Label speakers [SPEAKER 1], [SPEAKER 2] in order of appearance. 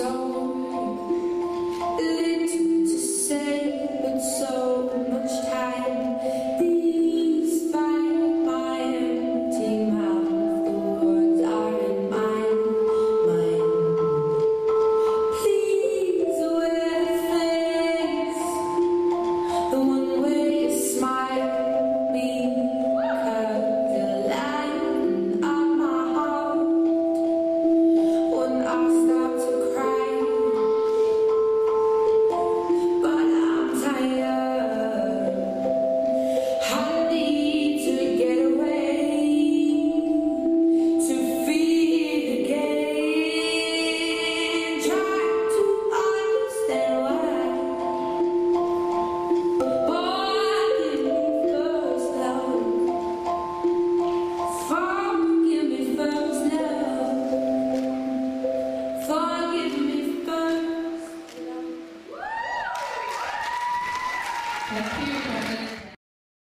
[SPEAKER 1] So Forgiveness comes.
[SPEAKER 2] Thank you,